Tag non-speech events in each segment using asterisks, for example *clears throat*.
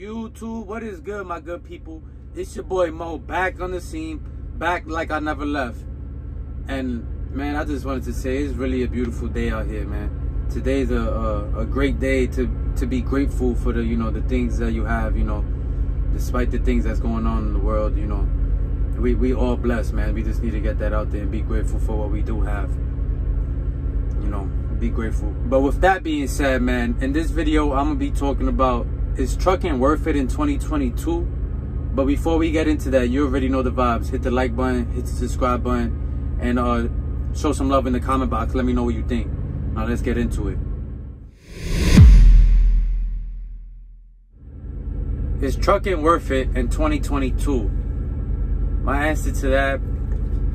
YouTube, what is good, my good people? It's your boy Mo back on the scene, back like I never left. And man, I just wanted to say it's really a beautiful day out here, man. Today's a, a, a great day to to be grateful for the you know the things that you have, you know, despite the things that's going on in the world, you know. We we all blessed, man. We just need to get that out there and be grateful for what we do have. You know, be grateful. But with that being said, man, in this video I'm gonna be talking about is trucking worth it in 2022? But before we get into that, you already know the vibes. Hit the like button, hit the subscribe button, and uh, show some love in the comment box. Let me know what you think. Now let's get into it. Is trucking worth it in 2022? My answer to that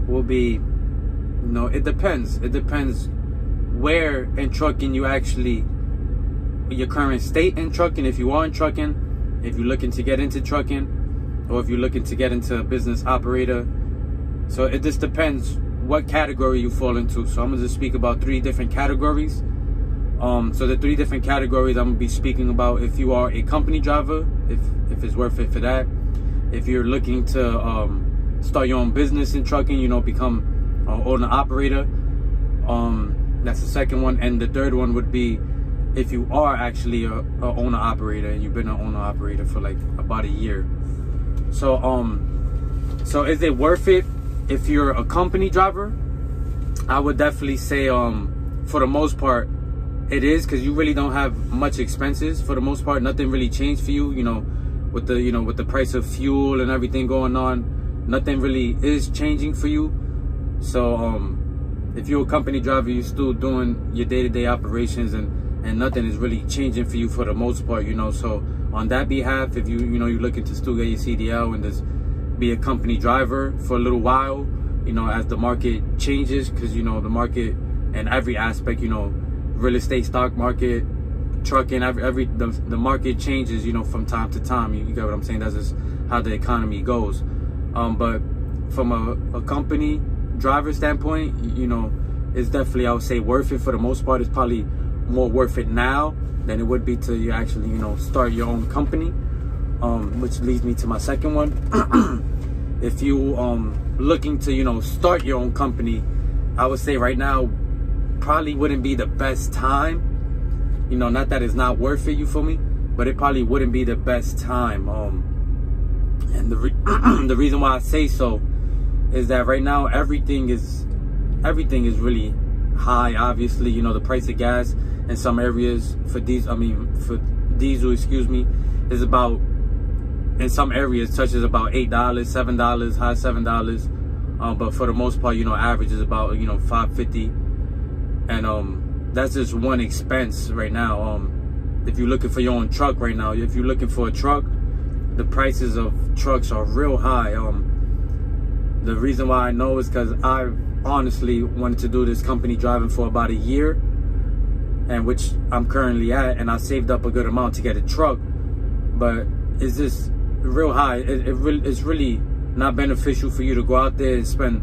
will be no, it depends. It depends where in trucking you actually your current state in trucking, if you are in trucking, if you're looking to get into trucking, or if you're looking to get into a business operator. So it just depends what category you fall into. So I'm gonna just speak about three different categories. Um, so the three different categories I'm gonna be speaking about if you are a company driver, if if it's worth it for that. If you're looking to um, start your own business in trucking, you know, become an owner operator. Um, that's the second one, and the third one would be if you are actually a, a owner operator and you've been an owner operator for like about a year. So um so is it worth it if you're a company driver? I would definitely say um for the most part it is because you really don't have much expenses for the most part nothing really changed for you you know with the you know with the price of fuel and everything going on nothing really is changing for you so um if you're a company driver you're still doing your day-to-day -day operations and and nothing is really changing for you for the most part, you know. So on that behalf, if you you know you're looking to still get your CDL and just be a company driver for a little while, you know, as the market changes, because you know the market and every aspect, you know, real estate, stock market, trucking, every every the, the market changes, you know, from time to time. You, you get what I'm saying? That's just how the economy goes. Um, but from a, a company driver standpoint, you know, it's definitely I would say worth it for the most part. It's probably more worth it now than it would be to you actually, you know, start your own company. Um, which leads me to my second one. *clears throat* if you um looking to, you know, start your own company, I would say right now probably wouldn't be the best time. You know, not that it's not worth it, you feel me? But it probably wouldn't be the best time. Um and the re *clears throat* the reason why I say so is that right now everything is everything is really high obviously you know the price of gas in some areas for these I mean for diesel excuse me is about in some areas touches about eight dollars seven dollars high seven dollars. Um, but for the most part you know average is about you know 550 and um that's just one expense right now. Um if you're looking for your own truck right now if you're looking for a truck the prices of trucks are real high. Um the reason why I know is because I honestly wanted to do this company driving for about a year and which I'm currently at, and I saved up a good amount to get a truck, but it's just real high. It, it really, it's really not beneficial for you to go out there and spend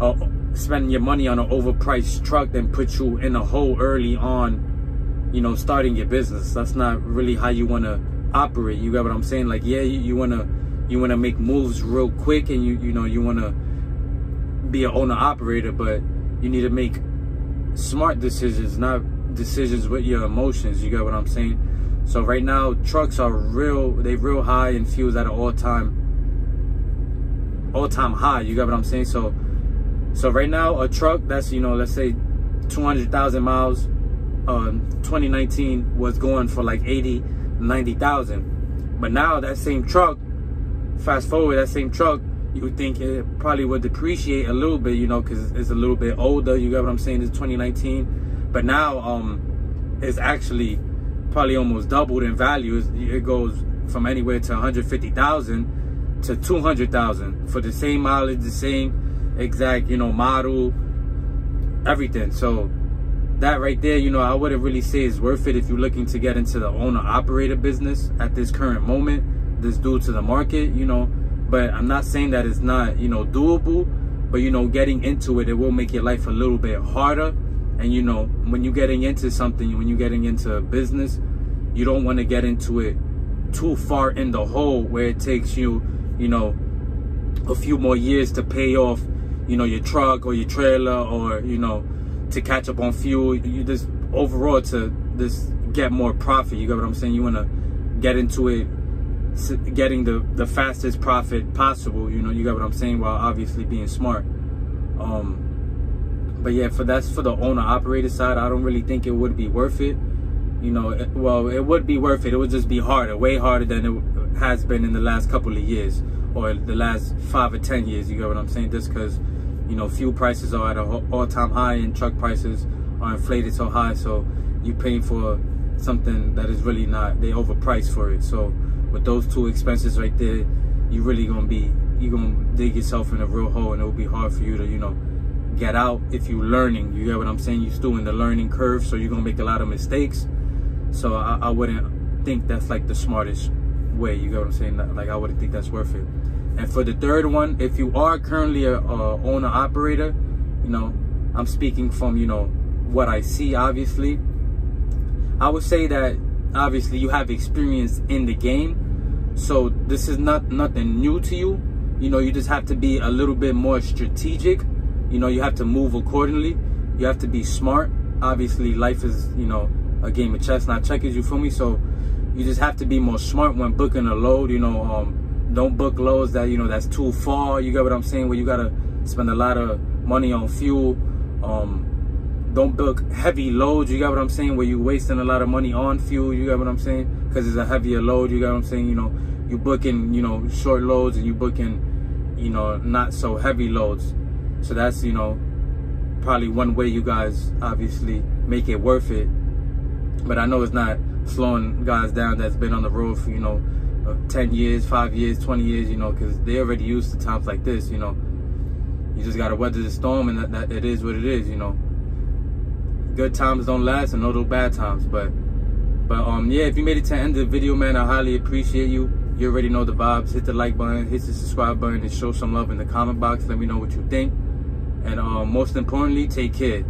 uh, spend your money on an overpriced truck and put you in a hole early on, you know, starting your business. That's not really how you want to operate. You get what I'm saying? Like, yeah, you, you want to you want to make moves real quick, and you you know you want to be an owner operator, but you need to make smart decisions, not decisions with your emotions. You get what I'm saying? So right now, trucks are real. They real high and fuels at an all time, all time high. You get what I'm saying? So, so right now, a truck that's you know, let's say, 200,000 miles. Um, 2019 was going for like 80, 90,000. But now that same truck, fast forward, that same truck, you would think it probably would depreciate a little bit, you know, because it's a little bit older. You get what I'm saying? It's 2019 but now um it's actually probably almost doubled in value. It goes from anywhere to 150,000 to 200,000 for the same mileage the same exact you know model everything. So that right there you know I wouldn't really say is worth it if you're looking to get into the owner operator business at this current moment this due to the market you know. But I'm not saying that it's not you know doable but you know getting into it it will make your life a little bit harder and you know, when you're getting into something, when you're getting into a business, you don't want to get into it too far in the hole where it takes you, you know, a few more years to pay off, you know, your truck or your trailer or, you know, to catch up on fuel. You just overall to just get more profit. You get what I'm saying? You want to get into it getting the the fastest profit possible you know you get what i'm saying while obviously being smart um but yeah for that's for the owner operator side i don't really think it would be worth it. You know it, well it would be worth it. It would just be harder way harder than it has been in the last couple of years or the last five or ten years you get what i'm saying? Just because you know fuel prices are at an all-time high and truck prices are inflated so high so you're paying for something that is really not they overpriced for it. So with those two expenses right there you're really gonna be you're gonna dig yourself in a real hole and it'll be hard for you to you know get out if you're learning you get what i'm saying you're still in the learning curve so you're gonna make a lot of mistakes so i, I wouldn't think that's like the smartest way you get what i'm saying like i wouldn't think that's worth it and for the third one if you are currently a, a owner operator you know i'm speaking from you know what i see obviously I would say that obviously you have experience in the game. So this is not nothing new to you. You know, you just have to be a little bit more strategic. You know, you have to move accordingly. You have to be smart. Obviously, life is, you know, a game of chess, not checkers, you feel me? So you just have to be more smart when booking a load, you know, um, don't book loads that, you know, that's too far. You get what I'm saying? Where you gotta spend a lot of money on fuel. Um, don't book heavy loads. You got what I'm saying? Where you're wasting a lot of money on fuel. You got what I'm saying? Because it's a heavier load. You got what I'm saying? You know, you booking you know short loads and you booking you know not so heavy loads. So that's you know probably one way you guys obviously make it worth it. But I know it's not slowing guys down that's been on the road for you know uh, 10 years, 5 years, 20 years, you know, because they already used to times like this, you know. You just got to weather the storm and that, that it is what it is, you know good times don't last and no those bad times. But but um yeah, if you made it to the end of the video, man, I highly appreciate you. You already know the vibes. Hit the like button, hit the subscribe button, and show some love in the comment box. Let me know what you think. And um, most importantly, take care.